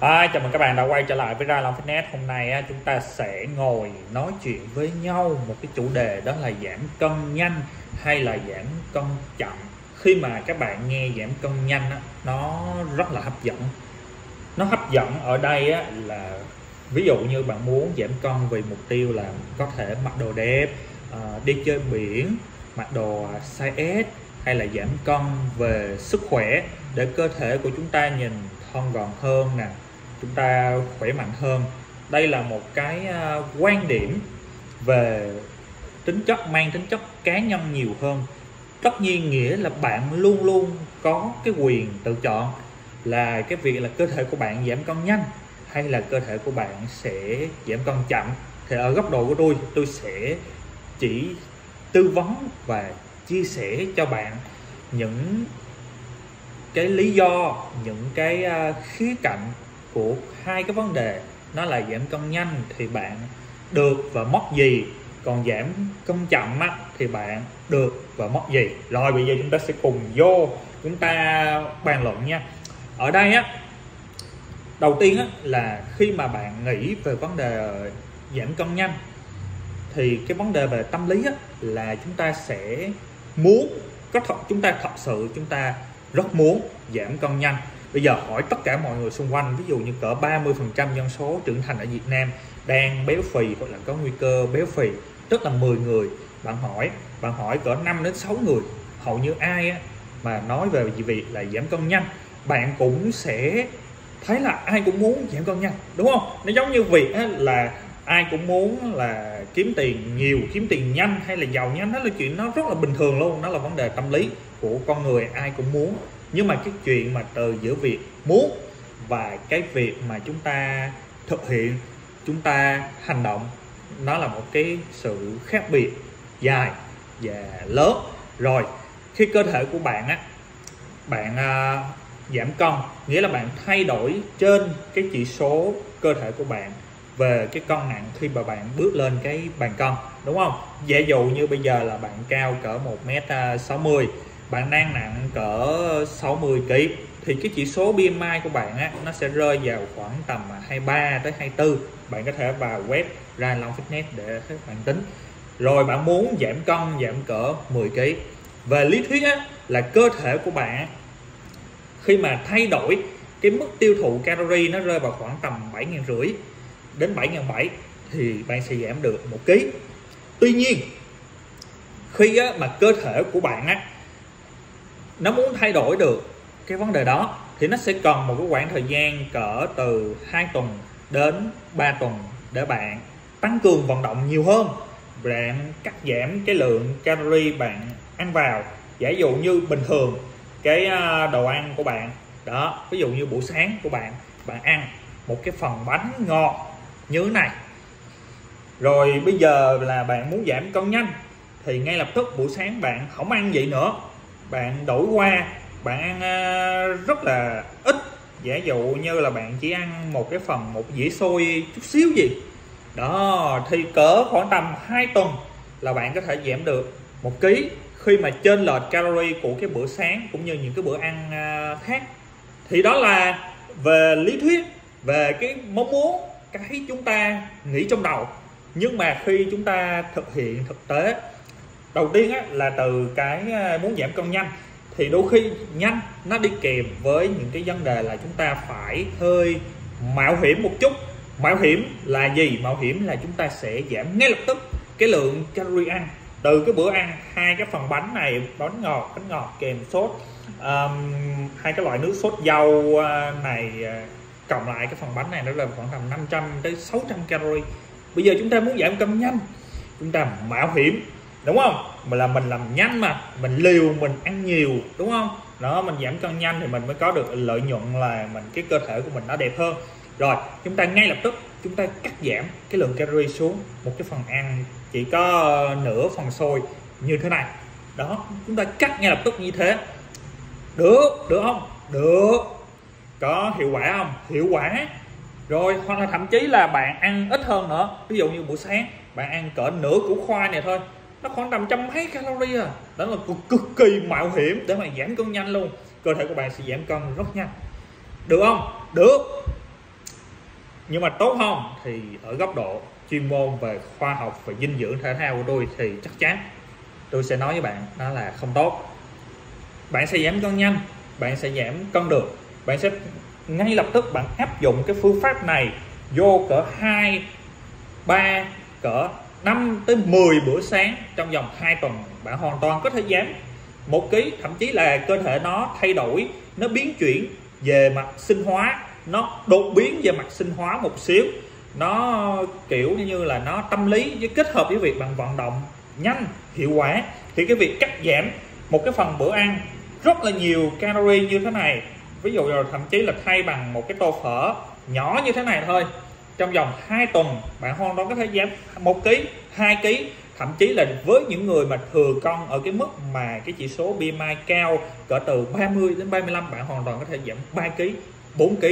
À, chào mừng các bạn đã quay trở lại với Ra Long Fitness. Hôm nay á, chúng ta sẽ ngồi nói chuyện với nhau một cái chủ đề đó là giảm cân nhanh hay là giảm cân chậm. Khi mà các bạn nghe giảm cân nhanh á, nó rất là hấp dẫn. Nó hấp dẫn ở đây á, là ví dụ như bạn muốn giảm cân vì mục tiêu là có thể mặc đồ đẹp à, đi chơi biển mặc đồ size S hay là giảm cân về sức khỏe để cơ thể của chúng ta nhìn thon gọn hơn nè chúng ta khỏe mạnh hơn. Đây là một cái à, quan điểm về tính chất, mang tính chất cá nhân nhiều hơn. Tất nhiên nghĩa là bạn luôn luôn có cái quyền tự chọn là cái việc là cơ thể của bạn giảm cân nhanh hay là cơ thể của bạn sẽ giảm cân chậm. Thì ở góc độ của tôi tôi sẽ chỉ tư vấn và chia sẻ cho bạn những cái lý do, những cái à, khía cạnh của hai cái vấn đề. Nó là giảm cân nhanh thì bạn được và mất gì. Còn giảm cân chậm á, thì bạn được và mất gì. Rồi bây giờ chúng ta sẽ cùng vô chúng ta bàn luận nha. Ở đây á đầu tiên á, là khi mà bạn nghĩ về vấn đề giảm cân nhanh thì cái vấn đề về tâm lý á, là chúng ta sẽ muốn có thật chúng ta thật sự chúng ta rất muốn giảm cân nhanh bây giờ hỏi tất cả mọi người xung quanh ví dụ như cỡ 30 phần trăm dân số trưởng thành ở Việt Nam đang béo phì hoặc là có nguy cơ béo phì tức là 10 người. Bạn hỏi bạn hỏi cỡ 5 đến 6 người. Hầu như ai á, mà nói về việc là giảm cân nhanh bạn cũng sẽ thấy là ai cũng muốn giảm cân nhanh đúng không? Nó giống như việc á, là ai cũng muốn là kiếm tiền nhiều kiếm tiền nhanh hay là giàu nhanh đó là chuyện nó rất là bình thường luôn nó là vấn đề tâm lý của con người ai cũng muốn nhưng mà cái chuyện mà từ giữa việc muốn và cái việc mà chúng ta thực hiện chúng ta hành động nó là một cái sự khác biệt dài và lớn. Rồi khi cơ thể của bạn á bạn uh, giảm cân nghĩa là bạn thay đổi trên cái chỉ số cơ thể của bạn về cái cân nặng khi mà bạn bước lên cái bàn cân đúng không? Giả dụ như bây giờ là bạn cao cỡ 1m60 bạn đang nặng cỡ 60 kg thì cái chỉ số BMI của bạn á nó sẽ rơi vào khoảng tầm à, 23 tới 24 bạn có thể vào web ra Long Fitness để bạn tính. Rồi bạn muốn giảm cân giảm cỡ 10 kg về lý thuyết á là cơ thể của bạn khi mà thay đổi cái mức tiêu thụ calorie nó rơi vào khoảng tầm 7 rưỡi đến 7.700 thì bạn sẽ giảm được một kg tuy nhiên khi á, mà cơ thể của bạn á nó muốn thay đổi được cái vấn đề đó thì nó sẽ cần một cái khoảng thời gian cỡ từ 2 tuần đến 3 tuần để bạn tăng cường vận động nhiều hơn. Bạn cắt giảm cái lượng calorie bạn ăn vào. Giả dụ như bình thường cái à, đồ ăn của bạn, đó, ví dụ như buổi sáng của bạn bạn ăn một cái phần bánh ngọt như thế này. Rồi bây giờ là bạn muốn giảm cân nhanh thì ngay lập tức buổi sáng bạn không ăn vậy nữa bạn đổi qua, bạn ăn à, rất là ít. Giả dụ như là bạn chỉ ăn một cái phần, một dĩa xôi chút xíu gì. Đó thì cỡ khoảng tầm 2 tuần là bạn có thể giảm được một ký khi mà trên lệch calorie của cái bữa sáng cũng như những cái bữa ăn à, khác. Thì đó là về lý thuyết, về cái mong muốn, cái chúng ta nghĩ trong đầu. Nhưng mà khi chúng ta thực hiện thực tế đầu tiên á, là từ cái ờ, muốn giảm cân nhanh. Thì đôi khi nhanh nó đi kèm với những cái vấn đề là chúng ta phải hơi mạo hiểm một chút. Mạo hiểm là gì? Mạo hiểm là chúng ta sẽ giảm ngay lập tức cái lượng calorie ăn. Từ cái bữa ăn hai cái phần bánh này bánh ngọt bánh ngọt kèm sốt um, hai cái loại nước sốt dâu ờ, này ờ, cộng lại cái phần bánh này nó là khoảng tầm 500 tới 600 calorie. Bây giờ chúng ta muốn giảm cân nhanh chúng ta mạo hiểm đúng không? Mà là mình làm nhanh mà. Mình liều, mình ăn nhiều. Đúng không? Đó, mình giảm cân nhanh thì mình mới có được lợi nhuận là mình, cái cơ thể của mình nó đẹp hơn. Rồi, chúng ta ngay lập tức, chúng ta cắt giảm cái lượng calorie xuống một cái phần ăn, chỉ có nửa phần xôi như thế này. Đó, chúng ta cắt ngay lập tức như thế. Được được không? Được. Có hiệu quả không? Hiệu quả. Rồi, hoặc là thậm chí là bạn ăn ít hơn nữa. Ví dụ như buổi sáng, bạn ăn cỡ nửa củ khoai này thôi nó khoảng tầm trăm mấy calorie à. Đó là cực, cực kỳ mạo hiểm để mà giảm cân nhanh luôn. Cơ thể của bạn sẽ giảm cân rất nhanh. Được không? Được. Nhưng mà tốt không thì ở góc độ chuyên môn về khoa học và dinh dưỡng thể thao của tôi thì chắc chắn tôi sẽ nói với bạn đó là không tốt. Bạn sẽ giảm cân nhanh bạn sẽ giảm cân được. Bạn sẽ ngay lập tức bạn áp dụng cái phương pháp này vô cỡ 2 3 cỡ 5 tới 10 bữa sáng trong vòng 2 tuần, bạn hoàn toàn có thể giảm một ký, thậm chí là cơ thể nó thay đổi, nó biến chuyển về mặt sinh hóa, nó đột biến về mặt sinh hóa một xíu. Nó, kiểu như là, nó tâm lý với kết hợp với việc bạn vận động nhanh, hiệu quả, thì cái việc cắt giảm một cái phần bữa ăn, rất là nhiều calorie như thế này. Ví dụ là thậm chí là thay bằng một cái tô phở nhỏ như thế này thôi trong vòng 2 tuần, bạn hoàn toàn có thể giảm một ký 2 ký. Thậm chí là với những người mà thừa cân ở cái mức mà cái chỉ số BMI cao cỡ từ 30 đến 35 bạn hoàn toàn có thể giảm 3 kg 4 kg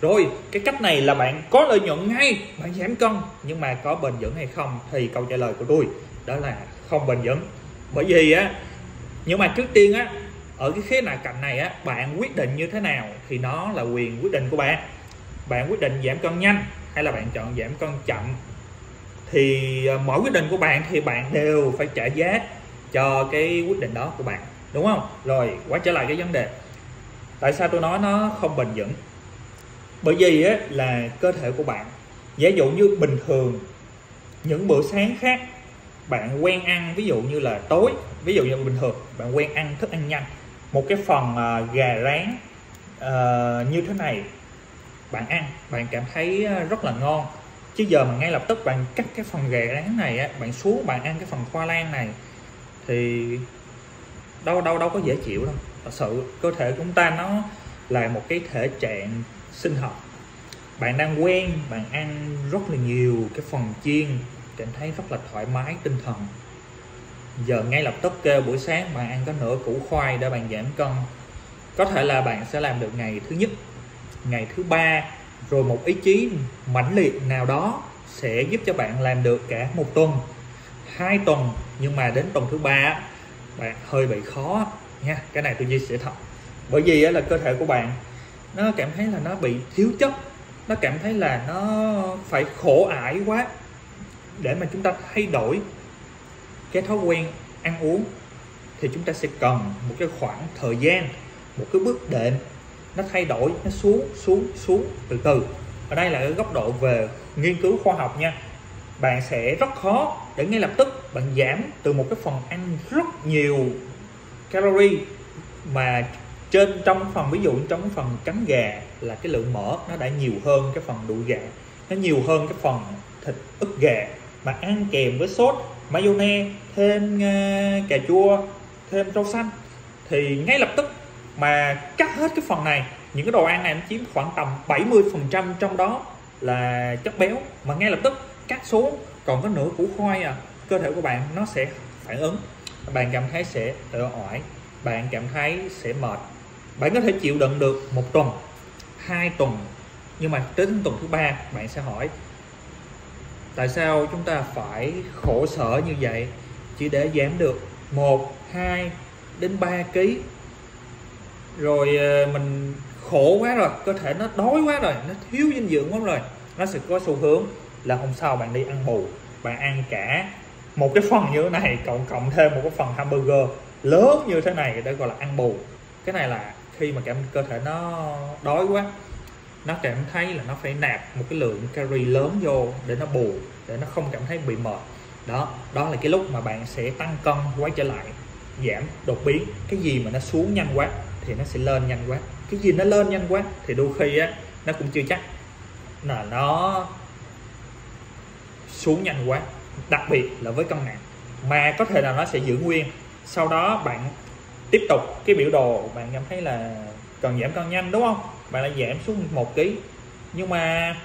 rồi, cái cách này là bạn có lợi nhuận ngay, bạn giảm cân. Nhưng mà có bền vững hay không thì câu trả lời của tôi đó là không bền vững. Bởi vì á, nhưng mà trước tiên á, ở cái khía cạnh này á, bạn quyết định như thế nào thì nó là quyền quyết định của bạn. Bạn quyết định giảm cân nhanh hay là bạn chọn giảm cân chậm thì ờ, mỗi quyết định của bạn thì bạn đều phải trả giá cho cái quyết định đó của bạn đúng không? Rồi quay trở lại cái vấn đề. Tại sao tôi nói nó không bền vững? Bởi vì á, là cơ thể của bạn giả dụ như bình thường những bữa sáng khác bạn quen ăn ví dụ như là tối ví dụ như bình thường bạn quen ăn thức ăn nhanh một cái phần uh, gà rán uh, như thế này bạn ăn, bạn cảm thấy ờ, rất là ngon. Chứ giờ mà ngay lập tức bạn cắt cái phần gà rán này á, bạn xuống bạn ăn cái phần khoai lang này, thì đâu đâu đâu có dễ chịu đâu. Thật sự, cơ thể của chúng ta nó là một cái thể trạng sinh học. Bạn đang quen, bạn ăn rất là nhiều cái phần chiên, cảm thấy rất là thoải mái, tinh thần. Giờ ngay lập tức kêu buổi sáng bạn ăn có nửa củ khoai để bạn giảm cân. Có thể là bạn sẽ làm được ngày thứ nhất ngày thứ ba, rồi một ý chí mãnh liệt nào đó sẽ giúp cho bạn làm được cả một tuần, hai tuần. Nhưng mà đến tuần thứ ba bạn hơi bị khó nha. Cái này tôi chia sẻ thật. Bởi vì là cơ thể của bạn, nó cảm thấy là nó bị thiếu chất. Nó cảm thấy là nó phải khổ ải quá để mà chúng ta thay đổi cái thói quen ăn uống. Thì chúng ta sẽ cần một cái khoảng thời gian, một cái bước đệm nó thay đổi nó xuống xuống xuống từ từ. Ở đây là cái góc độ về nghiên cứu khoa học nha. Bạn sẽ rất khó để ngay lập tức bạn giảm từ một cái phần ăn rất nhiều calorie mà trên trong phần ví dụ trong phần trắng gà là cái lượng mỡ nó đã nhiều hơn cái phần đùi gà. Nó nhiều hơn cái phần thịt ức gà. Mà ăn kèm với sốt mayonnaise thêm uh, cà chua thêm rau xanh. Thì ngay lập tức mà cắt hết cái phần này, những cái đồ ăn này nó chiếm khoảng tầm 70 phần trăm trong đó là chất béo. Mà ngay lập tức, cắt xuống, còn có nửa củ khoai à cơ thể của bạn nó sẽ phản ứng. Bạn cảm thấy sẽ tự ỏi, bạn cảm thấy sẽ mệt. Bạn có thể chịu đựng được một tuần, hai tuần. Nhưng mà đến tuần thứ ba, bạn sẽ hỏi, tại sao chúng ta phải khổ sở như vậy? Chỉ để giảm được một, hai đến 3 kg rồi ờ, mình khổ quá rồi. Cơ thể nó đói quá rồi. Nó thiếu dinh dưỡng quá rồi. Nó sẽ có xu hướng là hôm sau bạn đi ăn bù, bạn ăn cả một cái phần như thế này cộng cộng thêm một cái phần hamburger lớn như thế này để gọi là ăn bù. Cái này là khi mà cảm, cơ thể nó đói quá, nó cảm thấy là nó phải nạp một cái lượng calorie lớn vô để nó bù, để nó không cảm thấy bị mệt. Đó đó là cái lúc mà bạn sẽ tăng cân quay trở lại, giảm đột biến. Cái gì mà nó xuống nhanh quá thì nó sẽ lên nhanh quá. Cái gì nó lên nhanh quá thì đôi khi á, nó cũng chưa chắc. Là nó xuống nhanh quá. Đặc biệt là với cân nặng mà có thể là nó sẽ giữ nguyên. Sau đó bạn tiếp tục cái biểu đồ, bạn cảm thấy là cần giảm cân nhanh, đúng không? Bạn lại giảm xuống một kg nhưng mà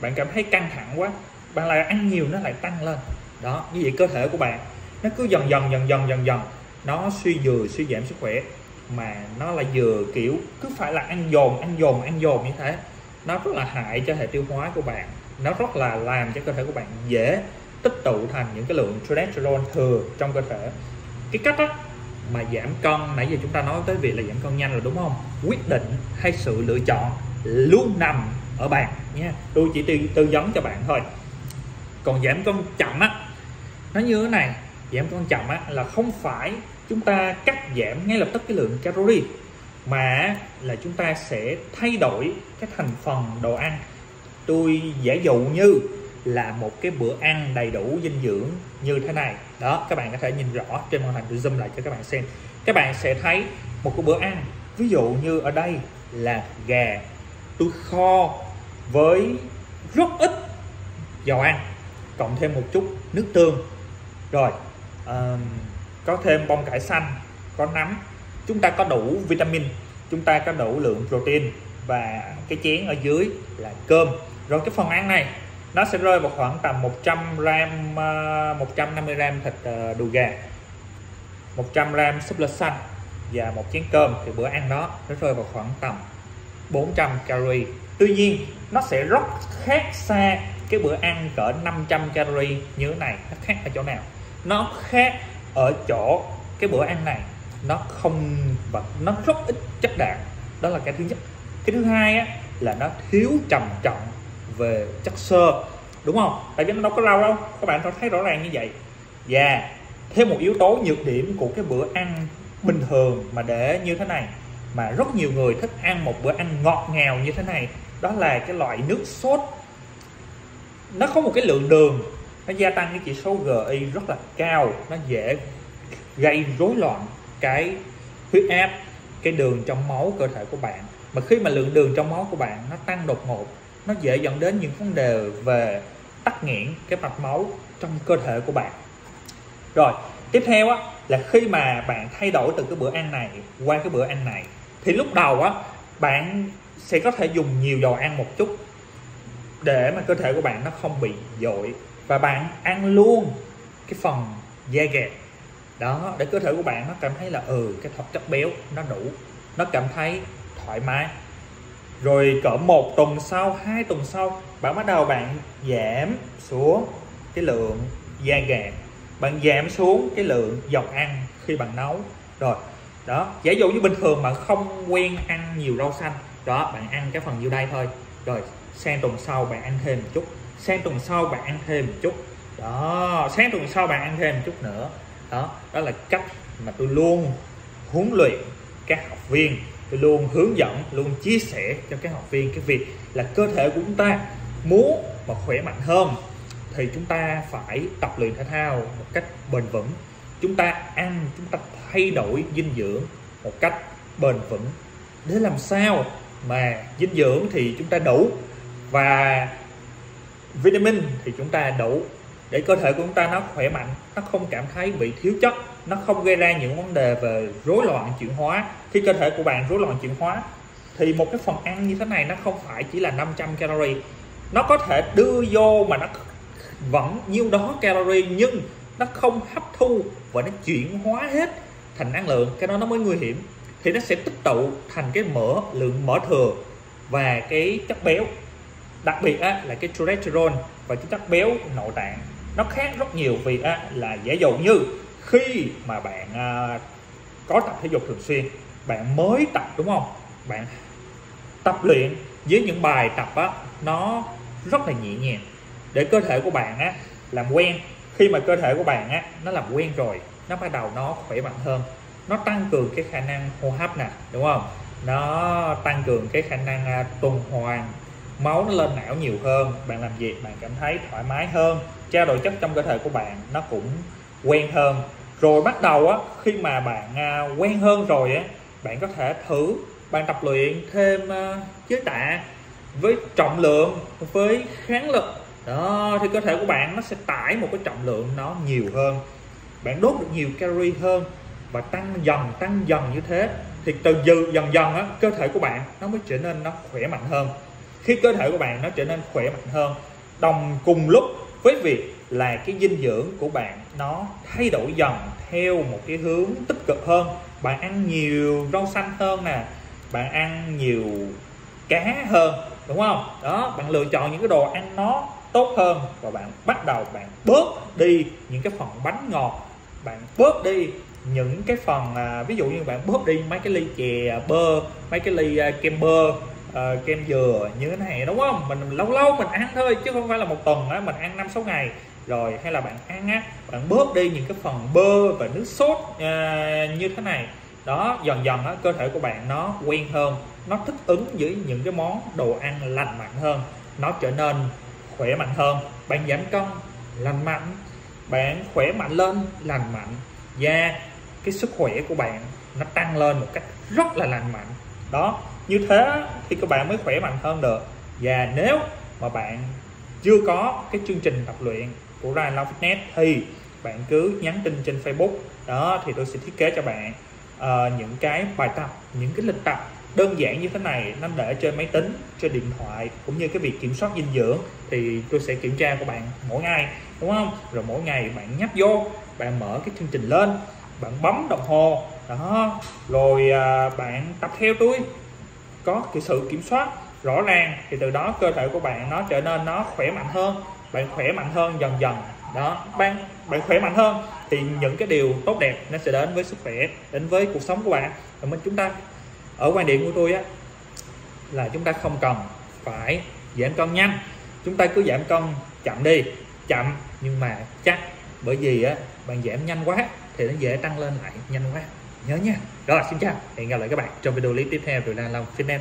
bạn cảm thấy căng thẳng quá. Bạn lại ăn nhiều nó lại tăng lên. Đó, như vậy cơ thể của bạn nó cứ dần dần dần dần dần dần. Nó suy dừa, suy giảm sức khỏe mà nó là vừa kiểu cứ phải là ăn dồn ăn dồn ăn dồn như thế. Nó rất là hại cho hệ tiêu hóa của bạn. Nó rất là làm cho cơ thể của bạn dễ tích tụ thành những cái lượng cholesterol thừa trong cơ thể. Cái cách đó mà giảm cân nãy giờ chúng ta nói tới việc là giảm cân nhanh rồi đúng không? Quyết định hay sự lựa chọn luôn nằm ở bạn nha. Tôi chỉ tư, tư vấn cho bạn thôi. Còn giảm cân chậm á nó như thế này. Giảm cân chậm á là không phải chúng ta cắt giảm ngay lập tức cái lượng calorie mà là chúng ta sẽ thay đổi cái thành phần đồ ăn. Tôi giả dụ như là một cái bữa ăn đầy đủ dinh dưỡng như thế này. Đó các bạn có thể nhìn rõ trên màn hình tôi zoom lại cho các bạn xem. Các bạn sẽ thấy một cái bữa ăn ví dụ như ở đây là gà. Tôi kho với rất ít dầu ăn cộng thêm một chút nước tương. Rồi um, có thêm bông cải xanh, có nấm. Chúng ta có đủ vitamin, chúng ta có đủ lượng protein và cái chén ở dưới là cơm. Rồi cái phần ăn này, nó sẽ rơi vào khoảng tầm 100 gram ờ, 150 gram thịt ờ, đùi gà 100 gram súp lơ xanh và một chén cơm. Thì bữa ăn đó nó rơi vào khoảng tầm 400 calorie. Tuy nhiên, nó sẽ rất khác xa cái bữa ăn cỡ 500 calorie như thế này. Nó khác ở chỗ nào? Nó khác ở chỗ cái bữa ăn này nó không và nó rất ít chất đạm. Đó là cái thứ nhất. Cái thứ hai á, là nó thiếu trầm trọng về chất xơ đúng không? Tại vì nó đâu có rau đâu các bạn thấy rõ ràng như vậy. Và thêm một yếu tố nhược điểm của cái bữa ăn bình thường mà để như thế này mà rất nhiều người thích ăn một bữa ăn ngọt ngào như thế này đó là cái loại nước sốt. Nó có một cái lượng đường nó gia tăng cái chỉ số GI rất là cao. Nó dễ gây rối loạn cái huyết áp, cái đường trong máu cơ thể của bạn. Mà khi mà lượng đường trong máu của bạn nó tăng đột ngột, nó dễ dẫn đến những vấn đề về tắc nghẽn cái mạch máu trong cơ thể của bạn. Rồi, tiếp theo á, là khi mà bạn thay đổi từ cái bữa ăn này qua cái bữa ăn này, thì lúc đầu á, bạn sẽ có thể dùng nhiều dầu ăn một chút để mà cơ thể của bạn nó không bị dội và bạn ăn luôn cái phần da gà. Đó, để cơ thể của bạn nó cảm thấy là ừ cái hợp chất béo nó đủ, nó cảm thấy thoải mái. Rồi cỡ một tuần sau, hai tuần sau, bạn bắt đầu bạn giảm xuống cái lượng da gà. Bạn giảm xuống cái lượng dầu ăn khi bạn nấu. Rồi, đó, giả dụ như bình thường bạn không quen ăn nhiều rau xanh, đó, bạn ăn cái phần nhiêu đây thôi. Rồi, sang tuần sau bạn ăn thêm một chút sang tuần sau bạn ăn thêm một chút. Đó, sáng tuần sau bạn ăn thêm một chút nữa. Đó đó là cách mà tôi luôn huấn luyện các học viên. Tôi luôn hướng dẫn, luôn chia sẻ cho các học viên cái việc là cơ thể của chúng ta muốn mà khỏe mạnh hơn thì chúng ta phải tập luyện thể thao một cách bền vững. Chúng ta ăn, chúng ta thay đổi dinh dưỡng một cách bền vững. Để làm sao mà dinh dưỡng thì chúng ta đủ. Và vitamin thì chúng ta đủ để cơ thể của chúng ta nó khỏe mạnh, nó không cảm thấy bị thiếu chất, nó không gây ra những vấn đề về rối loạn chuyển hóa. Khi cơ thể của bạn rối loạn chuyển hóa thì một cái phần ăn như thế này nó không phải chỉ là 500 calorie. Nó có thể đưa vô mà nó vẫn nhiêu đó calorie, nhưng nó không hấp thu và nó chuyển hóa hết thành năng lượng. Cái đó nó mới nguy hiểm. Thì nó sẽ tích tụ thành cái mỡ, lượng mỡ thừa và cái chất béo đặc biệt á, là cái cholesterol và cái chất béo nội tạng nó khác rất nhiều vì á, là giả dụ như khi mà bạn à, có tập thể dục thường xuyên bạn mới tập đúng không? Bạn tập luyện với những bài tập á, nó rất là nhẹ nhàng. Để cơ thể của bạn á, làm quen khi mà cơ thể của bạn á, nó làm quen rồi nó bắt đầu nó khỏe mạnh hơn nó tăng cường cái khả năng hô hấp nè đúng không? Nó tăng cường cái khả năng à, tuần hoàn máu nó lên não nhiều hơn, bạn làm việc bạn cảm thấy thoải mái hơn, trao đổi chất trong cơ thể của bạn nó cũng quen hơn. Rồi bắt đầu á, khi mà bạn à, quen hơn rồi á, bạn có thể thử, bạn tập luyện thêm à, chế tạ với trọng lượng, với kháng lực. Đó, thì cơ thể của bạn nó sẽ tải một cái trọng lượng nó nhiều hơn, bạn đốt được nhiều calorie hơn và tăng dần tăng dần như thế. Thì từ từ dần dần á, cơ thể của bạn nó mới trở nên nó khỏe mạnh hơn khi cơ thể của bạn nó trở nên khỏe mạnh hơn, đồng cùng lúc với việc là cái dinh dưỡng của bạn nó thay đổi dần theo một cái hướng tích cực hơn. Bạn ăn nhiều rau xanh hơn nè, bạn ăn nhiều cá hơn, đúng không? Đó, bạn lựa chọn những cái đồ ăn nó tốt hơn và bạn bắt đầu bạn bớt đi những cái phần bánh ngọt, bạn bớt đi những cái phần à, ví dụ như bạn bớt đi mấy cái ly chè bơ, mấy cái ly à, kem bơ uh, kem dừa như thế này đúng không? Mình lâu lâu mình ăn thôi chứ không phải là một tuần á mình ăn năm sáu ngày. Rồi hay là bạn ăn á bạn bớt đi những cái phần bơ và nước sốt uh, như thế này. Đó dần dần á cơ thể của bạn nó quen hơn nó thích ứng với những cái món đồ ăn lành mạnh hơn nó trở nên khỏe mạnh hơn. Bạn giảm cân lành mạnh. Bạn khỏe mạnh lên lành mạnh. Và cái sức khỏe của bạn nó tăng lên một cách rất là lành mạnh đó như thế thì các bạn mới khỏe mạnh hơn được. Và nếu mà bạn chưa có cái chương trình tập luyện của Ryan Long Fitness thì bạn cứ nhắn tin trên Facebook. Đó thì tôi sẽ thiết kế cho bạn uh, những cái bài tập những cái lịch tập đơn giản như thế này nó để trên máy tính trên điện thoại cũng như cái việc kiểm soát dinh dưỡng thì tôi sẽ kiểm tra của bạn mỗi ngày đúng không? Rồi mỗi ngày bạn nhấp vô bạn mở cái chương trình lên bạn bấm đồng hồ đó rồi à, bạn tập theo tôi có cái sự kiểm soát rõ ràng thì từ đó cơ thể của bạn nó trở nên nó khỏe mạnh hơn bạn khỏe mạnh hơn dần dần. Đó bạn bạn khỏe mạnh hơn thì những cái điều tốt đẹp nó sẽ đến với sức khỏe đến với cuộc sống của bạn. Và mình chúng ta ở quan điểm của tôi á là chúng ta không cần phải giảm cân nhanh. Chúng ta cứ giảm cân chậm đi chậm nhưng mà chắc. Bởi vì á bạn giảm nhanh quá thì nó dễ tăng lên lại nhanh quá nhớ nha. Rồi, xin chào. Hẹn gặp lại các bạn trong video clip tiếp theo từ Lan Long Fitness